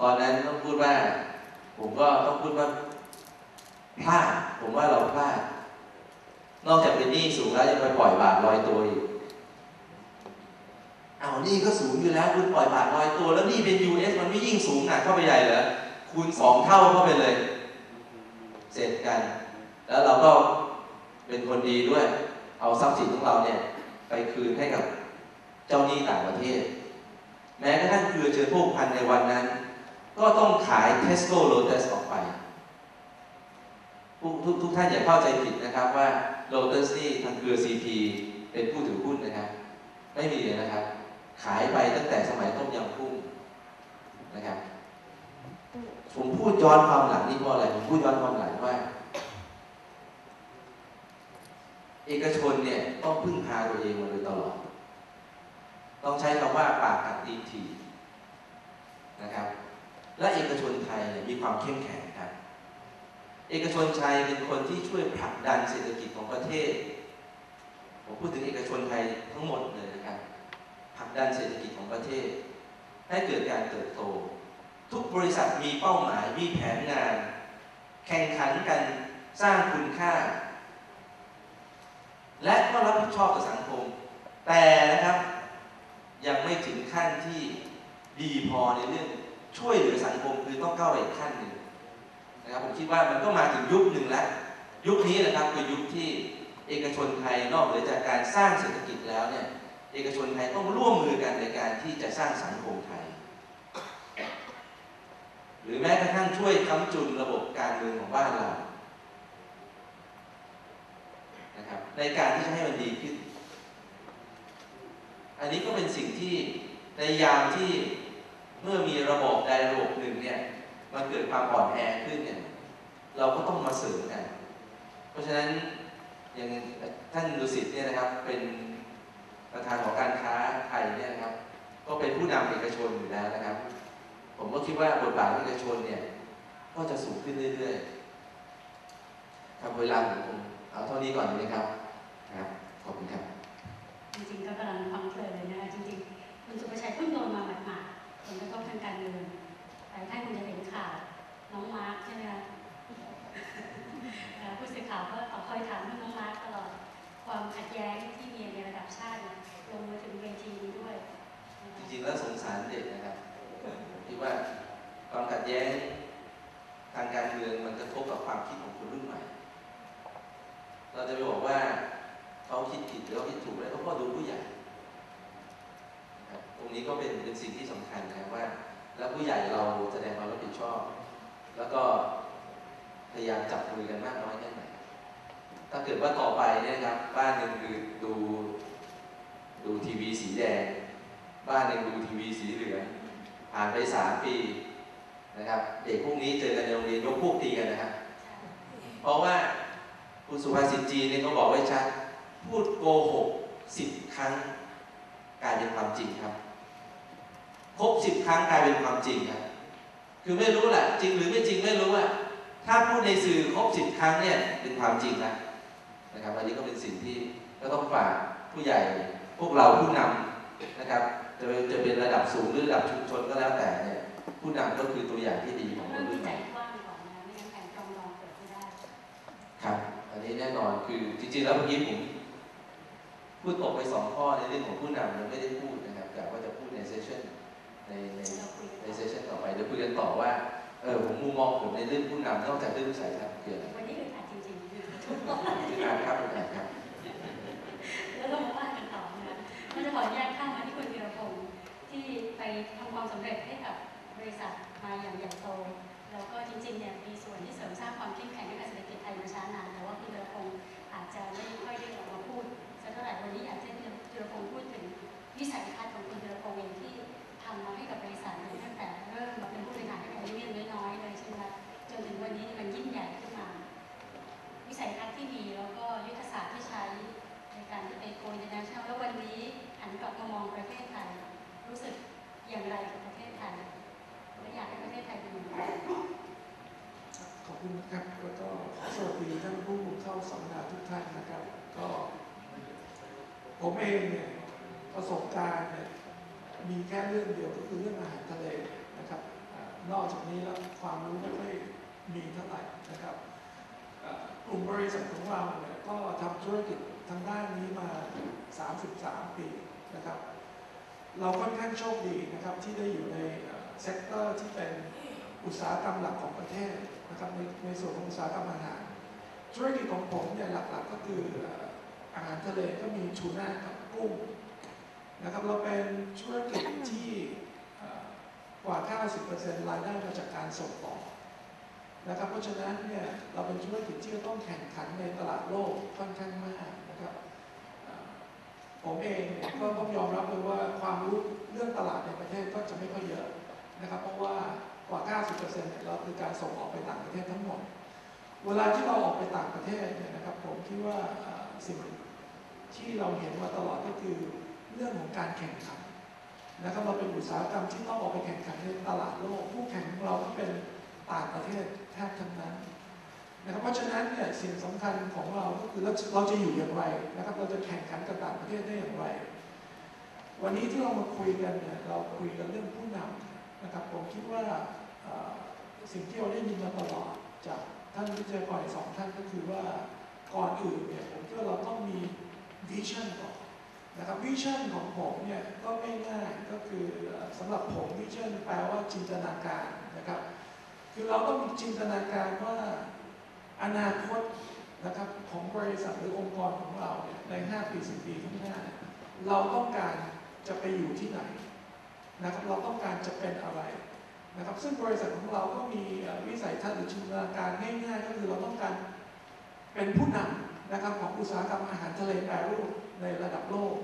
ตอนนั้นต้องพูดว่า ผมก็ต้องพูดว่าพลาดผมว่าเราพลาดนอกจากเป็นหนี้สูงแล้วยังไปปล่อยบาทลอยตัวอีกเอาหนี้ก็สูงอยู่แล้วคุณปล่อยบาทลอยตัว แล้วหนี่เป็น US มันไม่ยิ่งสูงหนักเข้าไปใหญ่เหรอคูณสองเท่าเข้าไปเลย เสร็จกัน แล้วเราก็เป็นคนดีด้วย เอาทรัพย์สินของเราเนี่ย ไปคืนให้กับเจ้าหนี้ต่างประเทศ แม้กระทั่งเครือเจอพวกพันในวันนั้น ก็ต้องขาย Tesco Lotus ออกไปทุกทุกท่านอย่าเข้าใจผิดนะครับว่า Lotus นี่ทางเครือ CP เป็นผู้ถือหุ้นนะครับ ไม่มีเลยนะครับ ขายไปตั้งแต่สมัยต้มยำกุ้งนะครับผมพูดย้อนความหลังนี่เพราะอะไรผมพูดย้อนความหลังว่า เอกชนเนี่ยต้องพึ่งพาตัวเองมาโดยตลอด ต้องใช้คำว่าปากกัดตีนถีนะครับ และเอกชนไทยมีความเข้มแข็งครับ เอกชนไทยเป็นคนที่ช่วยผลักดันเศรษฐกิจของประเทศ ผมพูดถึงเอกชนไทยทั้งหมดเลยนะครับผลักดันเศรษฐกิจของประเทศ ให้เกิดการเติบโต ทุกบริษัทมีเป้าหมายมีแผนงาน แข่งขันกันสร้างคุณค่า และก็รับผิดชอบต่อสังคม แต่นะครับยังไม่ถึงขั้นที่ดีพอในเรื่อง ช่วยเหลือสังคมคือต้องก้าวไปอีกขั้นหนึ่งนะครับผมคิดว่ามันก็มาถึงยุคหนึ่งแล้วยุคนี้นะครับคือยุคที่เอกชนไทยนอกเหนือจากการสร้างเศรษฐกิจแล้วเนี่ยเอกชนไทยต้องร่วมมือกันในการที่จะสร้างสังคมไทย หรือแม้กระทั่งช่วยค้ำจุนระบบการเมืองของบ้านเรานะครับในการที่จะให้มันดีขึ้น อันนี้ก็เป็นสิ่งที่ในยามที่ เมื่อมีระบบใดระบบหนึ่งเนี่ยมันเกิดความอ่อนแอขึ้นเนี่ยเราก็ต้องมาเสริมกัน เพราะฉะนั้นอย่างท่านดุสิตเนี่ยนะครับเป็นประธานของการค้าไทยเนี่ยนะครับ ก็เป็นผู้นำเอกชนอยู่แล้วนะครับ ผมก็คิดว่าบทบาทเอกชนเนี่ยก็จะสูงขึ้นเรื่อยๆครับเวลาผมคงเอาเท่านี้ก่อนนะครับครับขอบคุณครับ จริงๆก็กำลังฟังเพลินเลยนะคะจริงๆคุณสุภชัยเพิ่งโดนมาหมาดๆ ผลกระทบทางการเมืองหลายท่านคงจะเห็นข่าวน้องมาร์คใช่ไหมคะผู้สื่อข่าวก็ต่อคอยถามน้องมาร์คตลอดความขัดแย้งที่มีในระดับชาติลงมาถึงเวทีนี้ด้วย จริงๆแล้วสงสารเด็กนะครับผมคิดว่าความขัดแย้งทางการเมืองมันกระทบกับความคิดของคนรุ่นใหม่ เราจะไปบอกว่าเขาคิดผิดหรือเขาคิดถูกแล้วก็พราะดูผู้ใหญ่ รับตรงนี้ก็เป็นเป็นสิ่งที่สำคัญนะครับว่า แล้วผู้ใหญ่เราแสดงความรับผิดชอบ แล้วก็พยายามจับมือกันมากน้อยแค่ไหนถ้าเกิดว่าต่อไปเนี่ยครับ บ้านหนึ่งคือดูดูทีวีสีแดง บ้านหนึ่งดูทีวีสีเหลืองผ่านไปสามปีนะครับ เด็กพวกนี้เจอกันในโรงเรียนยกพวกตีกันนะครับ เพราะว่าคุณสุภาษิตจีนเนี่ยเขาบอกไว้ชัดพูดโกหกสิบครั้งกลายเป็นความจริงครับ ครบสิบครั้งกลายเป็นความจริงครับคือไม่รู้แหละจริงหรือไม่จริงไม่รู้อะถ้าพูดในสื่อครบสิบครั้งเนี่ยเป็นความจริงนะนะครับอันนี้ก็เป็นสิ่งที่ก็ต้องฝากผู้ใหญ่พวกเราผู้นำนะครับ จะเป็นจะเป็นระดับสูงหรือระดับชุมชนก็แล้วแต่เนี่ยผู้นำก็คือตัวอย่างที่ดีของคเริ่นมรุ่ที่นใหใจม่กว้างก่อนนะไม่งั้นแผนปรองดองเกิดไม่ได้ครับอันนี้แน่นอนคือจริงๆแล้วเมื่อกี้ผมพูดตกไปสองข้อในเรื่องของผู้นำยังไม่ได้พูดนะครับแต่ว่าจะพูดในเซสชั่น ในในเราคุยกันในเซสชั่นต่อไปเดี๋ยวคุยกันต่อว่าเออผมมุมมองผมในเรื่องผู้นำนอกจากเรื่องวิสัยทัศน์คืออะไรวันนี้อึดอัดจริงๆอ่าครับอ่าครับแล้วเรามาว่ากันต่อนะคะเราจะขออนุญาตข้ามมาที่คุณธีรพงศ์ที่ไปทำความสำเร็จให้กับบริษัทมาอย่างใหญ่โตแล้วก็จริงๆเนี่ยมีส่วนที่เสริมสร้างความเข้มแข็งให้กับเศรษฐกิจไทยมาช้านานแต่ว่าคุณธีรพงศ์ เองเนี่ยประสบการณ์เนี่ยมีแค่เรื่องเดียวก็คือเรื่องอาหารทะเลนะครับนอกจากนี้แล้วความรู้ไม่ค่อยมีเท่าไหร่นะครับกลุ่มบริษัทของเราเนี่ยก็ทำธุรกิจทางด้านนี้มา 33 ปีนะครับเราค่อนข้างโชคดีนะครับที่ได้อยู่ใน sector ที่เป็นอุตสาหกรรมหลักของประเทศนะครับในในส่วนของอุตสาหกรรมอาหารธุรกิจของผมเนี่ยหลักๆก็คือ อาหารทะเลก็มีทูน่ากับกุ้งนะครับเราเป็นธุรกิจที่เอ่อกว่า 90%รายได้มาจากการส่งออกนะครับเพราะฉะนั้นเนี่ยเราเป็นธุรกิจที่ต้องแข่งขันในตลาดโลกค่อนข้างมากนะครับผมเองก็ต้องยอมรับเลยว่าความรู้เรื่องตลาดในประเทศก็จะไม่ค่อยเยอะนะครับ เพราะว่ากว่า 90%เนี่ยเราคือการส่งออกไปต่างประเทศทั้งหมด เวลาที่เราออกไปต่างประเทศเนี่ยนะครับผมคิดว่าสิ่ง ที่เราเห็นมาตลอดก็คือเรื่องของการแข่งขันนะครับเราเป็นอุตสาหกรรมที่ต้องออกไปแข่งขันในตลาดโลกผู้แข่งของเราก็เป็นต่างประเทศแทบทั้งนั้นนะครับเพราะฉะนั้นเนี่ยสิ่งสำคัญของเราก็คือเราเราจะอยู่อย่างไรนะครับเราจะแข่งขันกับต่างประเทศได้อย่างไร วันนี้ที่เรามาคุยกันเนี่ยเราคุยกันเรื่องผู้นำนะครับผมคิดว่าสิ่งที่เราได้ยินมาตลอดจากท่านวิทยากรอีกสองท่านก็คือว่าก่อนอื่นเนี่ยผมคิดว่าเราต้องมี vision ก่อนนะครับ vision ของผมเนี่ยก็ไม่ง่ายก็คือเอ่อสำหรับผม vision แปลว่าจินตนาการนะครับ คือเราต้องมีจินตนาการว่าอนาคตนะครับของบริษัทหรือองค์กรของเราเนี่ยใน 5 ปี 10 ปีข้างหน้า เราต้องการจะไปอยู่ที่ไหนนะครับเราต้องการจะเป็นอะไรนะครับซึ่งบริษัทของเราก็มีวิสัยทัศน์หรือจินตนาการง่ายๆก็คือเราต้องการเป็นผู้นำ นะครับของอุตสาหกรรมอาหารทะเลแปรรูปในระดับโลก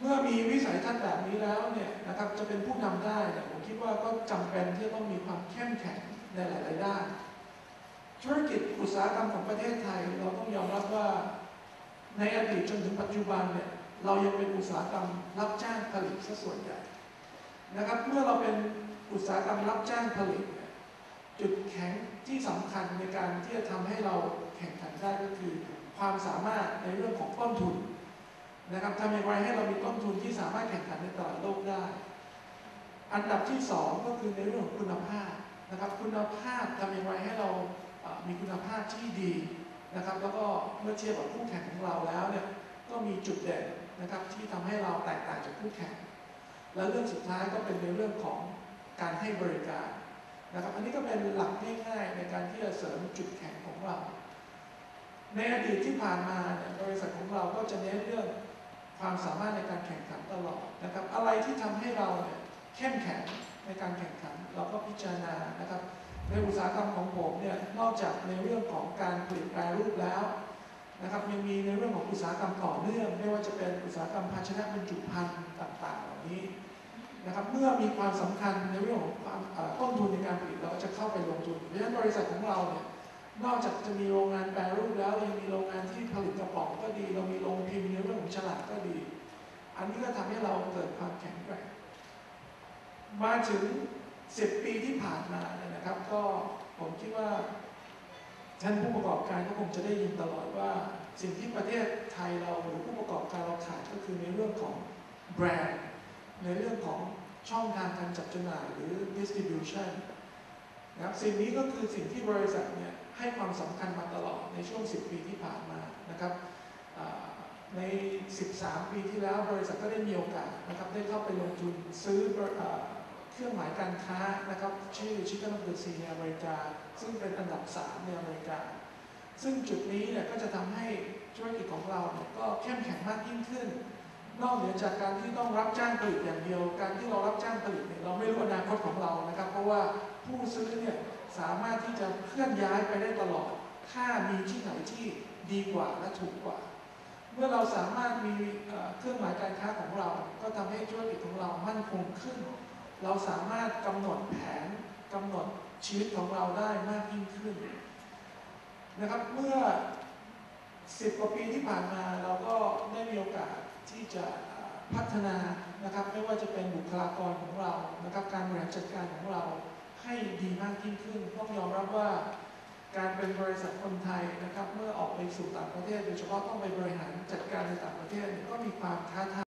เมื่อมีวิสัยทัศน์แบบนี้แล้วเนี่ยนะครับจะเป็นผู้นำได้เนี่ยผมคิดว่าก็จำเป็นที่จะต้องมีความเข้มแข็งในหลาย ๆ ด้าน ธุรกิจอุตสาหกรรมของประเทศไทย เราต้องยอมรับว่าในอดีตจนถึงปัจจุบันเนี่ยเรายังเป็นอุตสาหกรรมรับจ้างผลิตซะส่วนใหญ่นะครับเมื่อเราเป็นอุตสาหกรรมรับจ้างผลิต จุดแข็งที่สำคัญในการที่จะทำให้เรา แข่งขันได้ก็คือ ความสามารถในเรื่องของต้นทุนนะครับทำอย่างไรให้เรามีต้นทุนที่สามารถแข่งขันในตลาดโลกได้ อันดับที่สองก็คือในเรื่องของคุณภาพนะครับ คุณภาพทำอย่างไรให้เรามีคุณภาพที่ดีนะครับ แล้วก็เมื่อเทียบกับคู่แข่งของเราแล้วเนี่ยก็มีจุดเด่นนะครับที่ทำให้เราแตกต่างจากคู่แข่ง และเรื่องสุดท้ายก็เป็นในเรื่องของการให้บริการนะครับ อันนี้ก็เป็นหลักง่ายๆในการที่จะเสริมจุดแข็งของเรา ในอดีตที่ผ่านมาเนี่ยบริษัทของเราก็จะเน้นเรื่องความสามารถในการแข่งขันตลอดนะครับ อะไรที่ทำให้เราเนี่ยเข้มแข็งในการแข่งขัน เราก็พิจารณานะครับ ในอุตสาหกรรมของผมเนี่ยนอกจากในเรื่องของการผลิตแปรรูปแล้วนะครับยังมีในเรื่องของอุตสาหกรรมต่อเนื่องไม่ว่าจะเป็นอุตสาหกรรมภาชนะบรรจุภัณฑ์ต่างๆ เหล่านี้นะครับเมื่อมีความสำคัญในเรื่องของความอ่อต้นทุนในการผลิตเราก็จะเข้าไปลงทุนเพราะฉะนั้นบริษัทของเราเนี่ย นอกจากจะมีโรงงานแปรรูปแล้วยังมีโรงงานที่ผลิตกระป๋องก็ดี เรามีโรงพิมพ์ในเรื่องของฉลากก็ดี อันนี้ก็ทำให้เราเกิดความแข็งแกร่งมาถึง 10 ปีที่ผ่านมาเนี่ยนะครับ ก็ผมคิดว่าท่านผู้ประกอบการก็คงจะได้ยินตลอดว่า สิ่งที่ประเทศไทยเราหรือผู้ประกอบการเราขาดก็คือในเรื่องของแบรนด์ในเรื่องของช่องทางการจัดจำหน่ายหรือ distribution นะครับสิ่งนี้ก็คือสิ่งที่บริษัทเนี่ย ให้ความสำคัญมาตลอดในช่วง 10 ปีที่ผ่านมานะครับใน 13 ปีที่แล้วบริษัทก็ได้มีโอกาสนะครับได้เข้าไปลงทุนซื้ออเครื่องหมายการค้านะครับชื่อ Chicken of the Sea ในอเมริกา ซึ่งเป็นอันดับ 3 ในอเมริกา ซึ่งจุดนี้เนี่ยก็จะทำให้ธุรกิจของเราเนี่ยก็เข้มแข็งมากยิ่งขึ้น นอกเหนือจากการที่ต้องรับจ้างผลิตอย่างเดียว การที่เรารับจ้างผลิตเนี่ยเราไม่รู้อนาคตของเรานะครับ เพราะว่าผู้ซื้อเนี่ย สามารถที่จะเคลื่อนย้ายไปได้ตลอด ถ้ามีที่ไหนที่ดีกว่าและถูกกว่า เมื่อเราสามารถมีเครื่องหมายการค้าของเรา ก็ทำให้ธุรกิจของเรามั่นคงขึ้น เราสามารถกำหนดแผนกำหนดชีวิตของเราได้มากยิ่งขึ้นนะครับเมื่อ 10 กว่าปีที่ผ่านมาเราก็ได้มีโอกาสที่จะพัฒนานะครับไม่ว่าจะเป็นบุคลากรของเรานะครับการบริหารจัดการของเรา ให้ดีมากยิ่งขึ้นต้องยอมรับว่าการเป็นบริษัทคนไทยนะครับ เมื่อออกไปสู่ต่างประเทศ โดยเฉพาะต้องไปบริหารจัดการในต่างประเทศก็มีความท้าทาย